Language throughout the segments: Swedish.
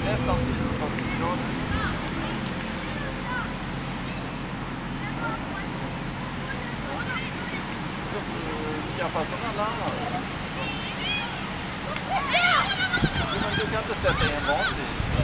nästan silver fast glasigt. Skaffa som alla andra. Du kan inte sätta i en vanlig.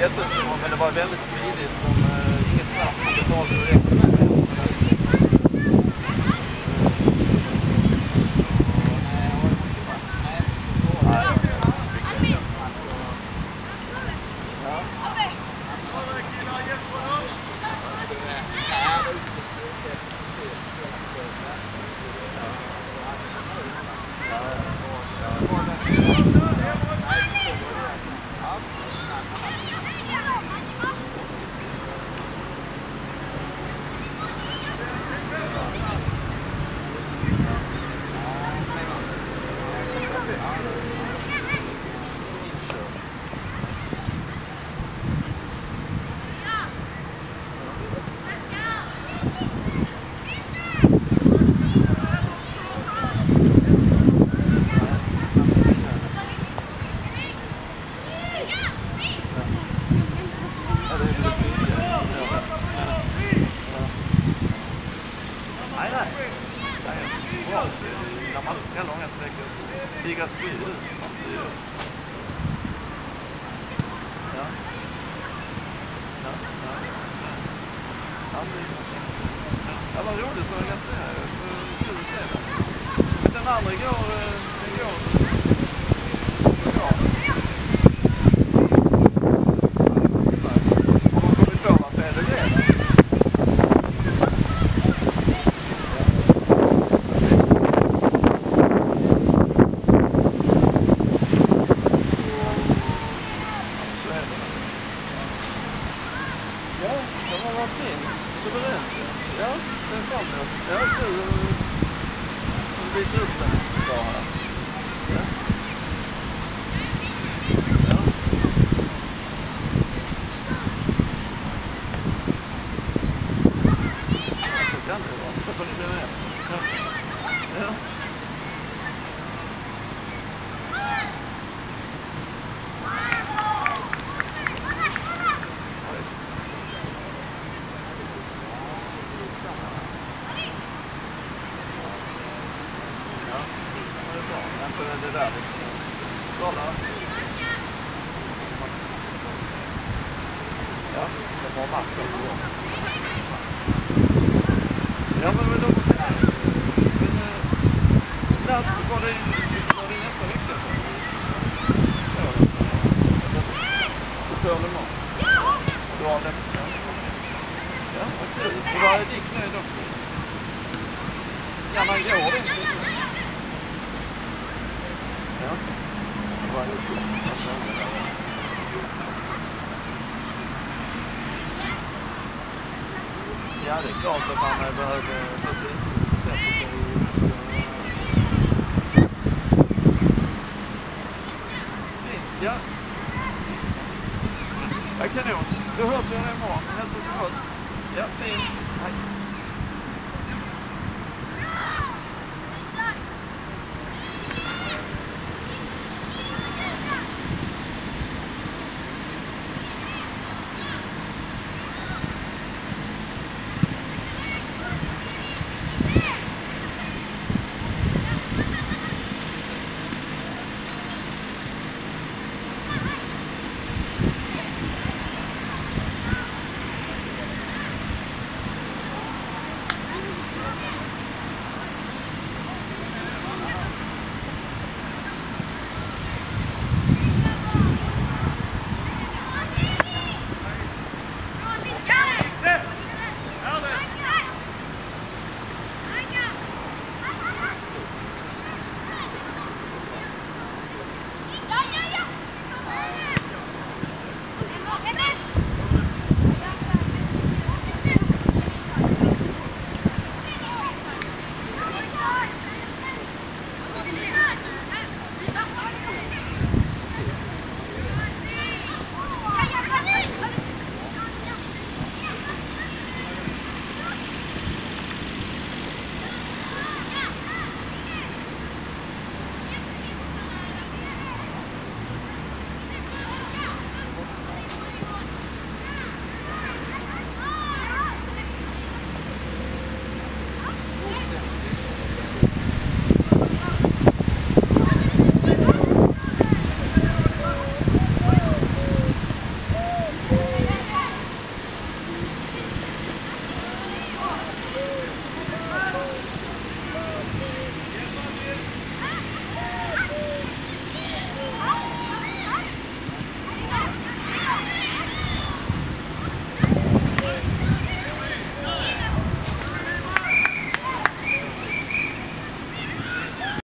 jättesmå, men det var väldigt smidigt. De, eh, inget snabbt, de betalade direkt. Nej, jag fick det. Ja, det är väl det billiga. Nej, nej. nej. Bra. När man inte ska långa sträckor Stiga spyr ut. Ja. Ja, ja. Ja, Ja, vad roligt att gratulera. Kul att se det. Den andra går... Eh, den går... Ja. Har de kommit på vad fel det är? Så är det. Ja, det har varit fint. Suveränt. Ja, den fram emot. Ja, kul att visa upp den idag här. Ja. Ja. Så kan det vara. Så får ni bli med. Ja. Ja. Oj. Ja, det är bra. Men för det där liksom. Kolla. Ja, det var matchen på. Ja, men men då... Men, eh, när var det, var det nästa vecka? Ja, på Törnemont. Bra vecka. Ja, vad kul. Och vad är Dick nöjd också? Ja, man går det? Ja. Vad är det? ja, det är klart att han behövde precis sätta sig i... Ja. Ja, kanon. Då hörs vi imorgon. Hälsa så gott. Ja, fint. Hej.